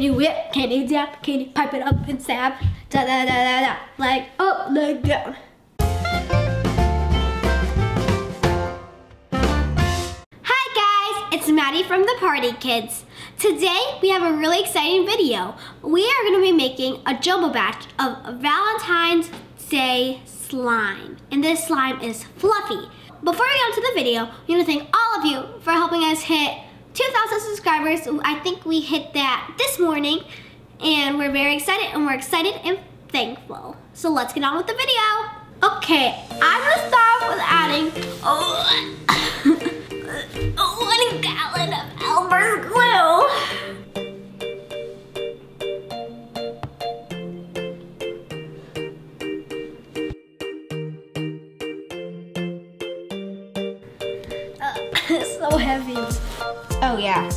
Can you whip? Can you dap? Can you pipe it up and stab? Da da da da da. Like up, leg down. Hi guys, it's Mady from the Party Kids. Today we have a really exciting video. We are going to be making a jumbo batch of Valentine's Day slime. And this slime is fluffy. Before we get into the video, we want to thank all of you for helping us hit 2,000 subscribers. I think we hit that this morning and we're very excited and we're excited and thankful. So let's get on with the video. Okay, I'm gonna start with adding oh, one gallon of Elmer's glue. Uh, it's so heavy. Oh yeah.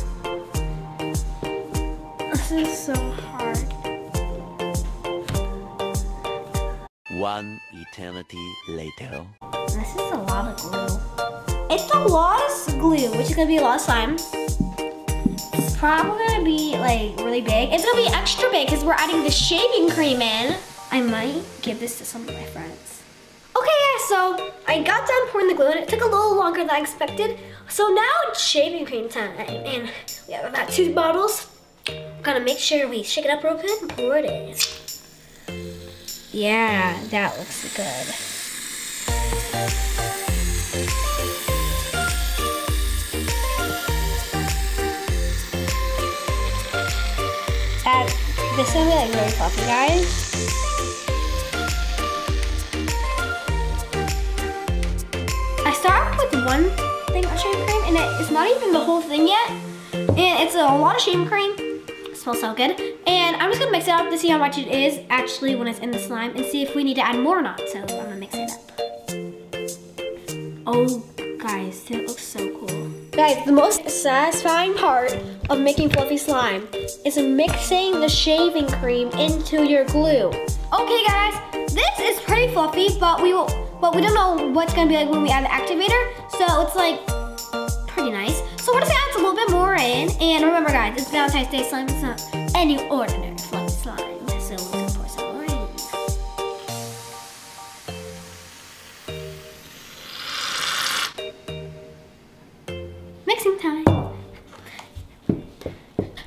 This is so hard. One eternity later. This is a lot of glue. It's a lot of glue, which is gonna be a lot of slime. It's probably gonna be like really big. It's gonna be extra big because we're adding the shaving cream in. I might give this to some of my friends. So I got done pouring the glue and it took a little longer than I expected. So now it's shaving cream time and we have about two bottles. Gotta make sure we shake it up real good and pour it in. Yeah, that looks good. This is gonna be like really fluffy, guys. I start off with one thing of shaving cream, and it, it's not even the whole thing yet. And it's a lot of shaving cream. It smells so good. And I'm just gonna mix it up to see how much it is actually when it's in the slime, and see if we need to add more or not. So I'm gonna mix it up. Oh, guys, it looks so cool. Guys, the most satisfying part of making fluffy slime is mixing the shaving cream into your glue. Okay, guys, this is pretty fluffy, but we will, but we don't know what's gonna be like when we add the activator. So it's like pretty nice. So we're just gonna add a little bit more in. And remember, guys, it's Valentine's Day slime. It's not any ordinary fluffy slime. So we're gonna pour some more in. Mixing time.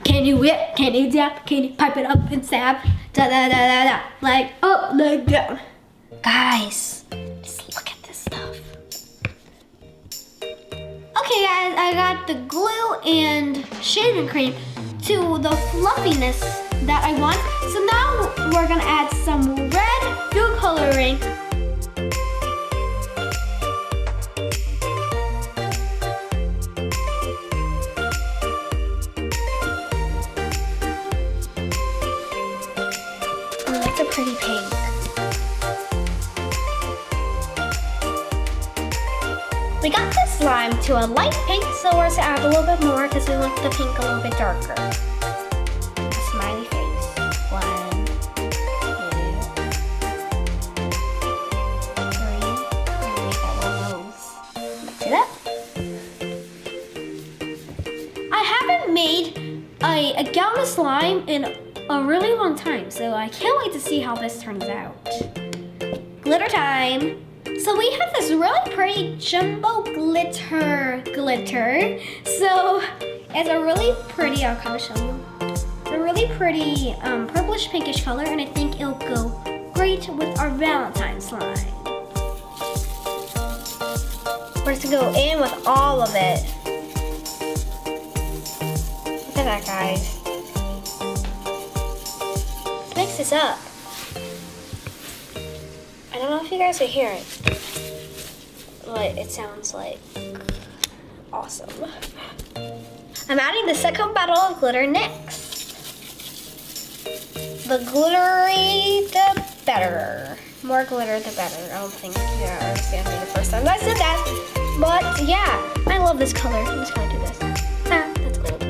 Can you whip? Can you dap? Can you pipe it up and stab? Da da da da da. Like up, leg down. Guys, guys, I got the glue and shaving cream to the fluffiness that I want. So now we're gonna add some red food coloring Oh, pretty pink. We got the slime to a light pink, so we're gonna add a little bit more because we want the pink a little bit darker. A smiley face. One, two, three. See that? I haven't made a, a slime in a really long time, so I can't wait to see how this turns out. Glitter time! So we have this really pretty jumbo glitter glitter. So it's a really pretty, I'll kind of show you. It's a really pretty um, purplish pinkish color and I think it'll go great with our Valentine slime. We're just gonna go in with all of it. Look at that, guys. Mix this up. I don't know if you guys are hear it, but it sounds like awesome. I'm adding the second bottle of glitter next. The glittery, the better. More glitter, the better. I don't think you understand me the first time I said that. But yeah, I love this color. I'm just gonna do this. Ah, that's gold.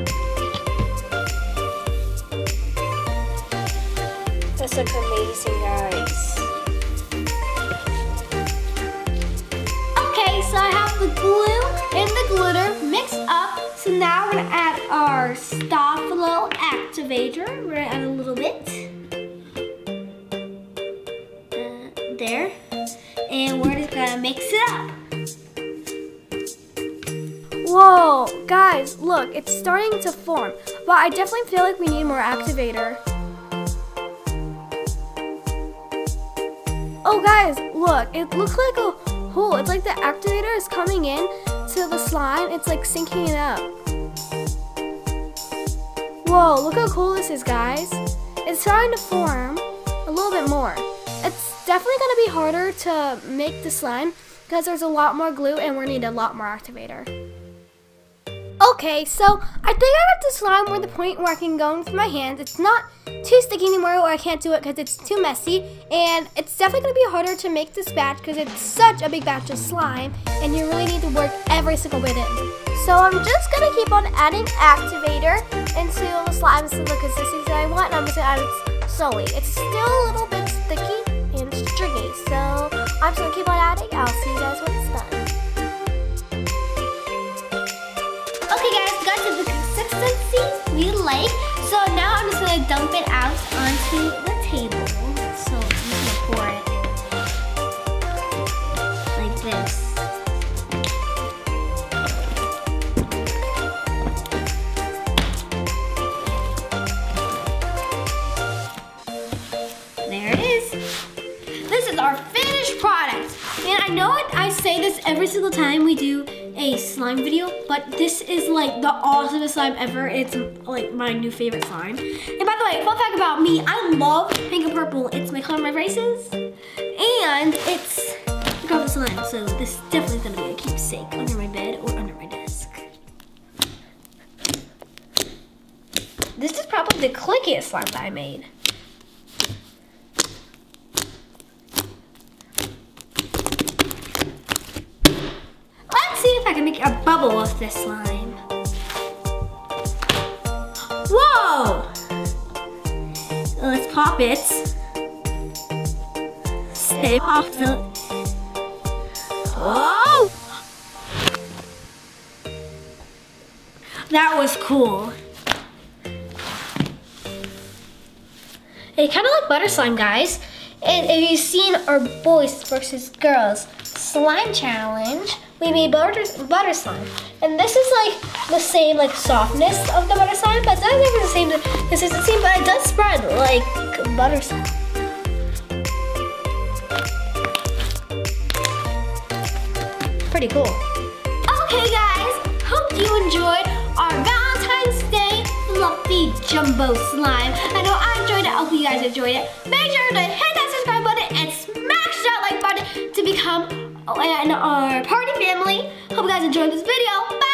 This looks amazing, guys. Our Sta-Flo Active activator. We're gonna add a little bit. Uh, there. And we're just gonna mix it up. Whoa, guys, look, it's starting to form, but I definitely feel like we need more activator. Oh, guys, look, it looks like a hole. It's like the activator is coming in to the slime. It's like sinking it up. Whoa, look how cool this is, guys. It's starting to form a little bit more. It's definitely gonna be harder to make the slime because there's a lot more glue and we're gonna need a lot more activator. Okay, so I think I got the slime where the point where I can go in with my hands. It's not too sticky anymore or I can't do it because it's too messy. And it's definitely going to be harder to make this batch because it's such a big batch of slime and you really need to work every single bit in. So I'm just going to keep on adding activator into the slime to the consistency that I want and I'm just going to add it slowly. It's still a little bit sticky and stringy, so I'm just going to keep on adding. I'll see you guys when it's done. Single time we do a slime video, but this is like the awesomest slime ever. It's like my new favorite slime. And by the way, fun fact about me, I love pink and purple. It's my color of my braces. And it's the color the slime. So this definitely is gonna be a keepsake under my bed or under my desk. This is probably the clickiest slime that I made. Let's see if I can make a this slime. Whoa! Let's pop it. Stay off the... Whoa! That was cool. It kind of like butter slime, guys. And if you've seen our boys versus girls slime challenge, we made butter, butter slime. And this is like the same like softness of the butter slime, but it's not like the same consistency, but it does spread like butter slime. Pretty cool. Okay guys, hope you enjoyed our Valentine's Day fluffy jumbo slime. I know I enjoyed it, I hope you guys enjoyed it. Make sure to hit that subscribe button and smash that like button to become Oh, in our uh, party family. Hope you guys enjoyed this video. Bye!